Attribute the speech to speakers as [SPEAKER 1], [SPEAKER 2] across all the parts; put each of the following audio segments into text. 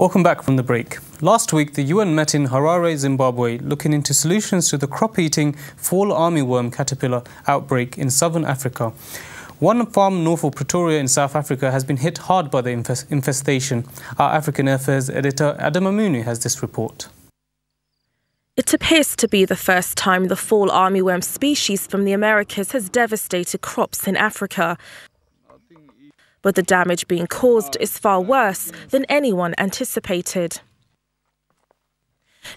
[SPEAKER 1] Welcome back from the break. Last week, the UN met in Harare, Zimbabwe, looking into solutions to the crop eating fall armyworm caterpillar outbreak in southern Africa. One farm north of Pretoria in South Africa has been hit hard by the infestation. Our African Affairs editor Adama Munu has this report.
[SPEAKER 2] It appears to be the first time the fall armyworm species from the Americas has devastated crops in Africa but the damage being caused is far worse than anyone anticipated.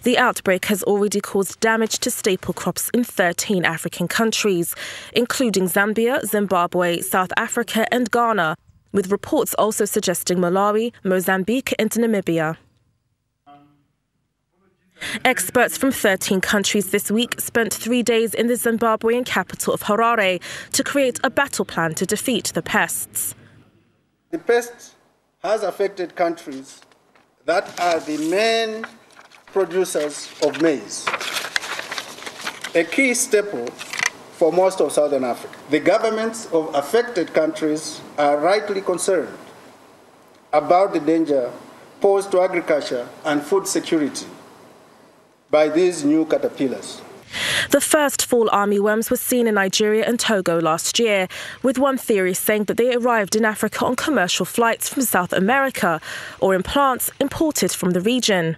[SPEAKER 2] The outbreak has already caused damage to staple crops in 13 African countries, including Zambia, Zimbabwe, South Africa, and Ghana, with reports also suggesting Malawi, Mozambique, and Namibia. Experts from 13 countries this week spent three days in the Zimbabwean capital of Harare to create a battle plan to defeat the pests.
[SPEAKER 3] The pest has affected countries that are the main producers of maize, a key staple for most of Southern Africa. The governments of affected countries are rightly concerned about the danger posed to agriculture and food security by these new caterpillars.
[SPEAKER 2] The first fall armyworms were seen in Nigeria and Togo last year, with one theory saying that they arrived in Africa on commercial flights from South America or in plants imported from the region.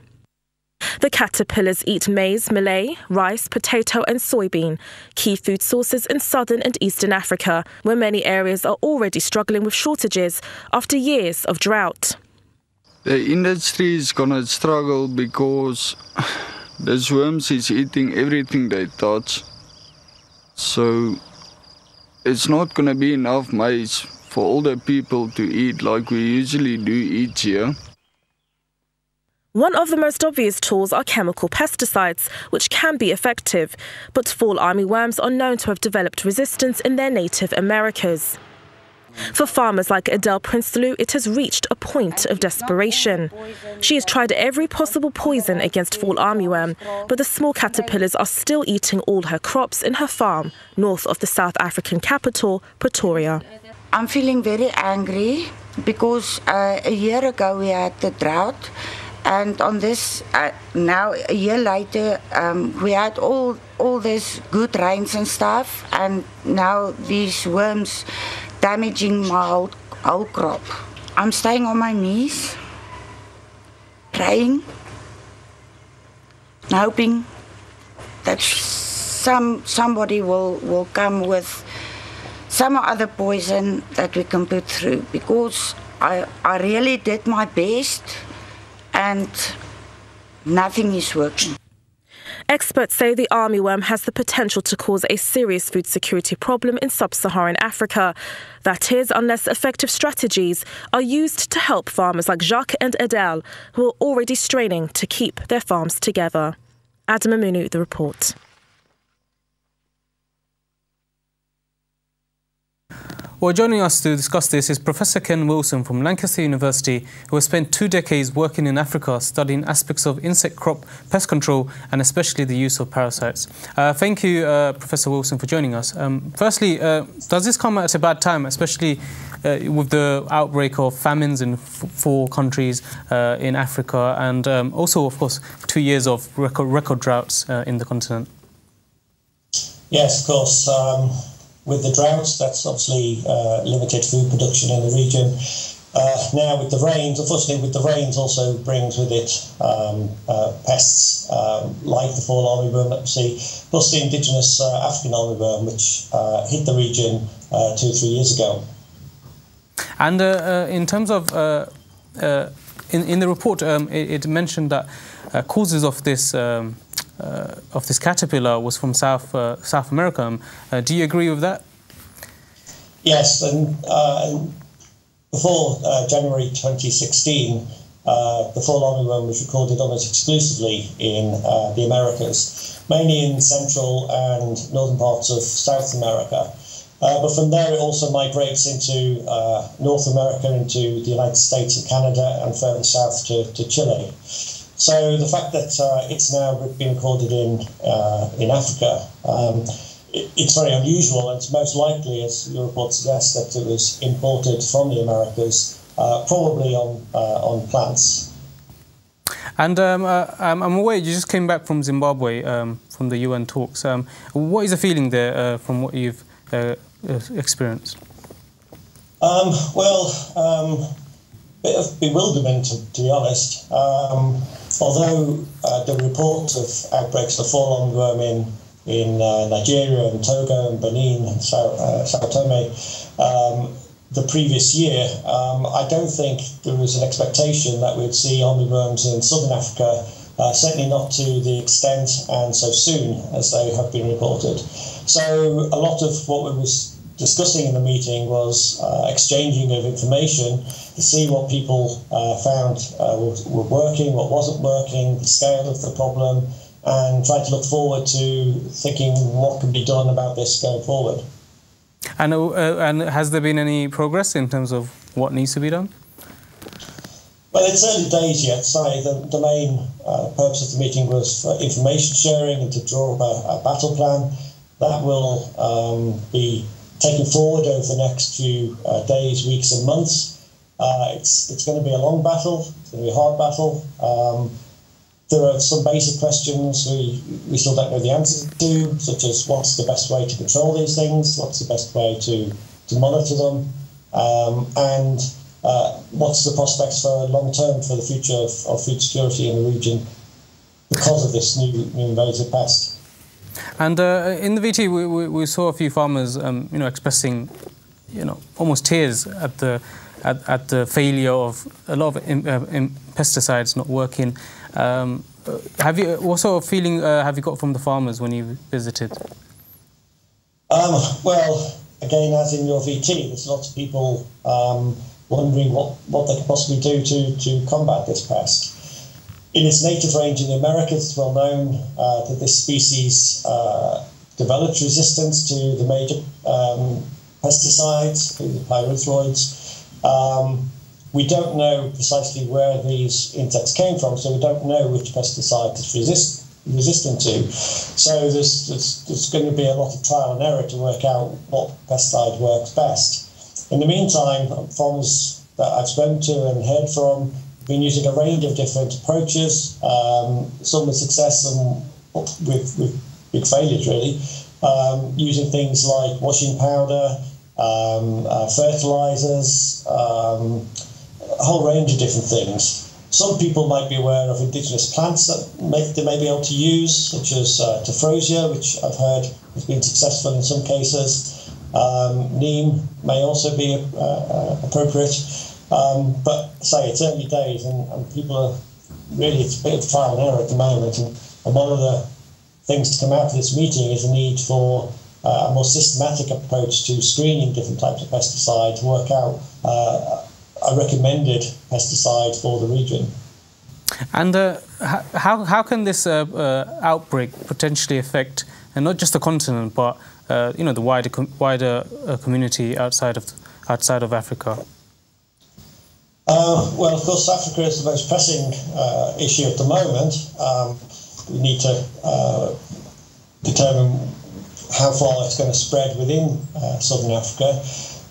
[SPEAKER 2] The caterpillars eat maize, millet, rice, potato, and soybean, key food sources in southern and eastern Africa, where many areas are already struggling with shortages after years of drought.
[SPEAKER 4] The industry is going to struggle because the worms is eating everything they touch. So it's not going to be enough maize for all the people to eat like we usually do each year.
[SPEAKER 2] One of the most obvious tools are chemical pesticides, which can be effective, but fall armyworms are known to have developed resistance in their native Americas. For farmers like Adele Prinsloo, it has reached a point of desperation. She has tried every possible poison against fall armyworm, but the small caterpillars are still eating all her crops in her farm north of the South African capital, Pretoria.
[SPEAKER 5] I'm feeling very angry because uh, a year ago we had the drought and on this uh, now a year later um, we had all all this good rains and stuff and now these worms damaging my whole, crop. I'm staying on my knees, praying, hoping that some somebody will, will come with some other poison that we can put through because I, I really did my best and nothing is working.
[SPEAKER 2] Experts say the armyworm has the potential to cause a serious food security problem in sub Saharan Africa. That is, unless effective strategies are used to help farmers like Jacques and Adele, who are already straining to keep their farms together. Adama Munu, the report.
[SPEAKER 1] Well, joining us to discuss this is Professor Ken Wilson from Lancaster University, who has spent two decades working in Africa studying aspects of insect crop pest control and especially the use of parasites. Uh, thank you, uh, Professor Wilson, for joining us. Um, firstly, uh, does this come at a bad time, especially uh, with the outbreak of famines in four countries uh, in Africa and um, also, of course, two years of record, record droughts uh, in the continent?
[SPEAKER 6] Yes, of course. Um with the droughts, that's obviously uh, limited food production in the region. Uh, now with the rains, unfortunately with the rains also brings with it um, uh, pests um, like the fall armyworm that we see, plus the indigenous uh, African armyworm which uh, hit the region uh, two or three years ago.
[SPEAKER 1] And in terms of, in, in the report, um, it, it, mentioned that causes of this um, of this caterpillar was from South uh, South America. Um, uh, do you agree with that?
[SPEAKER 6] Yes, and before January 2016, the fall armyworm was recorded almost exclusively in the Americas, mainly in central and northern parts of South America. Uh, but from there, it also migrates into uh, North America, into the United States and Canada, and further south to, to Chile. So the fact that uh, it's now been recorded in uh, in Africa, um, it, it's very unusual, and it's most likely, as your report suggests, that it was imported from the Americas, uh, probably on uh, on plants.
[SPEAKER 1] And um, uh, I'm aware you just came back from Zimbabwe um, from the UN talks. Um, what is the feeling there uh, from what you've experienced?
[SPEAKER 6] Um, well, um, bit of bewilderment, to, to be honest. Um, although uh, the reports of outbreaks of fall armyworm in in uh, Nigeria and Togo and Benin and Sao, Sao Tome um, the previous year, um, I don't think there was an expectation that we'd see armyworms in southern Africa, uh, certainly not to the extent and so soon as they have been reported. So a lot of what we was discussing in the meeting was uh, exchanging of information to see what people uh, found uh, were, were working, what wasn't working, the scale of the problem, and try to look forward to thinking what can be done about this going forward.
[SPEAKER 1] And, uh, and has there been any progress in terms of what needs to be done?
[SPEAKER 6] Well, it's early days yet. Sorry, the, the main uh, purpose of the meeting was for information sharing and to draw up a, a battle plan. That will um, be taken forward over the next few uh, days, weeks, and months. Uh, it's it's going to be a long battle. It's going to be a hard battle. Um, there are some basic questions we, we still don't know the answers to, such as what's the best way to control these things, what's the best way to, to monitor them, um, and uh, what's the prospects for long term for the future of, of, food security in the region because of this new, new invasive pest.
[SPEAKER 1] And uh, in the VT, we, we, we, saw a few farmers, um, you know, expressing, you know, almost tears at the at, at the failure of a lot of uh, pesticides not working. Um, have you what sort of feeling uh, have you got from the farmers when you visited?
[SPEAKER 6] Um, well, again, as in your VT, there's lots of people um, wondering what, what they could possibly do to, to combat this pest. In its native range in the Americas, it's well known uh, that this species uh, developed resistance to the major um, pesticides, the pyrethroids. Um, we don't know precisely where these insects came from, so we don't know which pesticide it's resist, resistant to. So there's, there's, there's going to be a lot of trial and error to work out what pesticide works best. In the meantime, farmers that I've spoken to and heard from been using a range of different approaches, um, some with success and with, with big failures, really, um, using things like washing powder, um, uh, fertilizers, um, a whole range of different things. Some people might be aware of indigenous plants that may, they may be able to use, such as uh, Tephrosia, which I've heard has been successful in some cases. Um, neem may also be uh, uh, appropriate. Um, but say it's early days and, and, people are really, it's a bit of trial and error at the moment. And, and one of the things to come out of this meeting is a need for uh, a more systematic approach to screening different types of pesticides, to work out uh, a recommended pesticide for the region.
[SPEAKER 1] And uh, how, how can this uh, uh, outbreak potentially affect and not just the continent, but uh, you know the wider com wider community outside of outside of Africa?
[SPEAKER 6] Uh, well, of course, Africa is the most pressing issue at the moment. Um, we need to determine how far it's going to spread within southern Africa.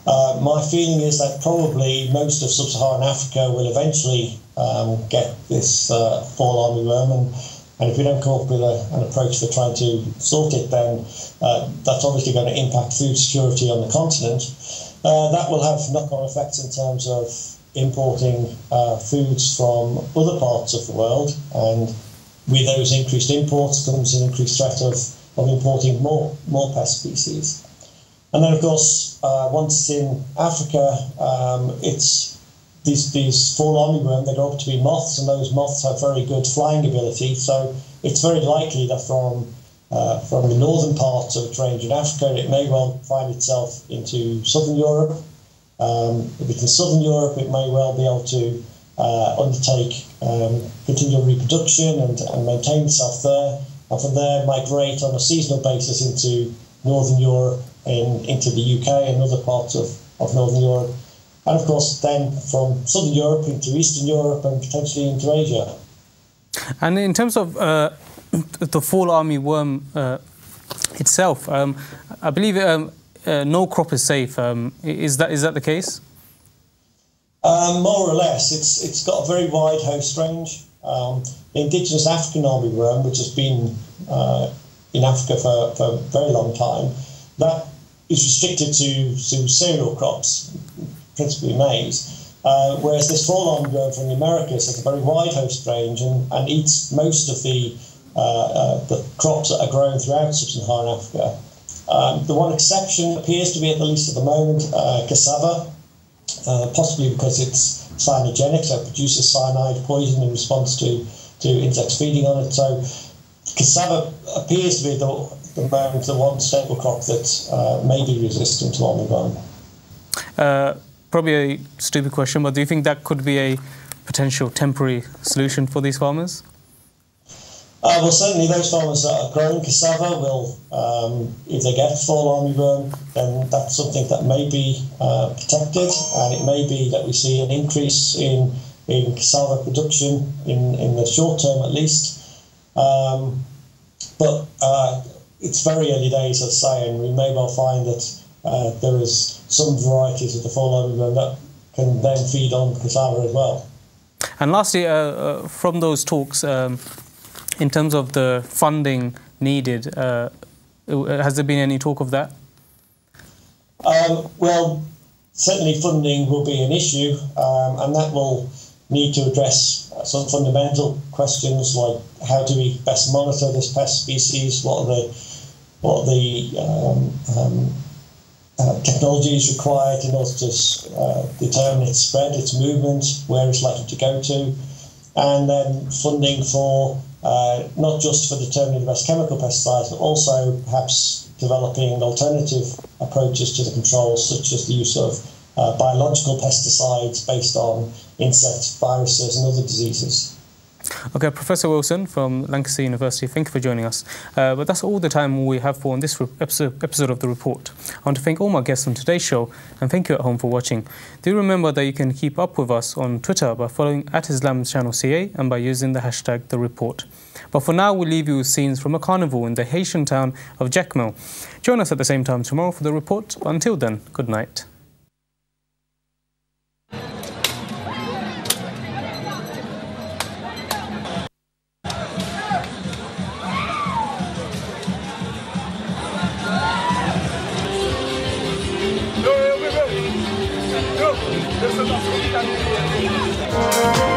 [SPEAKER 6] Uh, my feeling is that probably most of sub-Saharan Africa will eventually um, get this uh, fall armyworm, and, and if we don't come up with a, an approach for trying to sort it, then uh, that's obviously going to impact food security on the continent. Uh, that will have knock-on effects in terms of importing uh, foods from other parts of the world, and with those increased imports comes an increased threat of, of importing more more pest species. And then, of course, uh, once in Africa, um, it's these, these fall armyworm, they grow up to be moths, and those moths have very good flying ability. So it's very likely that from uh, from the northern parts of its range in Africa, it may well find itself into southern Europe. Um, if it's in southern Europe, it may well be able to uh, undertake um, continual reproduction and, and maintain itself there, and from there migrate on a seasonal basis into northern Europe in, into the UK and other parts of, of Northern Europe. And of course, then from Southern Europe into Eastern Europe and potentially into Asia.
[SPEAKER 1] And in terms of uh, the fall army worm uh, itself, um, I believe um, uh, no crop is safe. Um, is that is that the case?
[SPEAKER 6] Um, more or less, it's it's got a very wide host range. Um, the indigenous African army worm, which has been uh, in Africa for, for a very long time, that is restricted to, to cereal crops, principally maize. Uh, whereas this fall armyworm from the Americas has a very wide host range and, and eats most of the, uh, uh, the crops that are grown throughout sub-Saharan Africa. Um, the one exception appears to be, at the least at the moment, uh, cassava, uh, possibly because it's cyanogenic, so it produces cyanide poison in response to, to insects feeding on it. So cassava appears to be the, the moment the one staple crop that uh, may be resistant to armyworm.
[SPEAKER 1] Uh, probably a stupid question, but do you think that could be a potential temporary solution for these farmers?
[SPEAKER 6] Uh, well, certainly those farmers that are growing cassava will, um, if they get fall armyworm, then that's something that may be uh, protected, and it may be that we see an increase in, in cassava production in, in the short term at least. Um, but uh, it's very early days, as I say, and we may well find that uh, there is some varieties of the fall armyworm that can then feed on cassava as well.
[SPEAKER 1] And lastly, uh, uh, from those talks, um, in terms of the funding needed, uh, has there been any talk of that?
[SPEAKER 6] Um, well, certainly funding will be an issue, um, and that will need to address some fundamental questions like how do we best monitor this pest species? What are the what are the um, um uh, technologies required in order to uh, determine its spread, its movement, where it's likely to go to, and then funding for uh, not just for determining the best chemical pesticides, but also perhaps developing alternative approaches to the controls, such as the use of uh, biological pesticides based on insect viruses and other diseases.
[SPEAKER 1] Okay, Professor Wilson from Lancaster University, thank you for joining us. Uh, but that's all the time we have for on this episode, episode of The Report. I want to thank all my guests on today's show and thank you at home for watching. Do remember that you can keep up with us on Twitter by following at Islam Channel CA and by using the hashtag The Report. But for now, we'll leave you with scenes from a carnival in the Haitian town of Jacmel. Join us at the same time tomorrow for The Report. Until then, good night. You.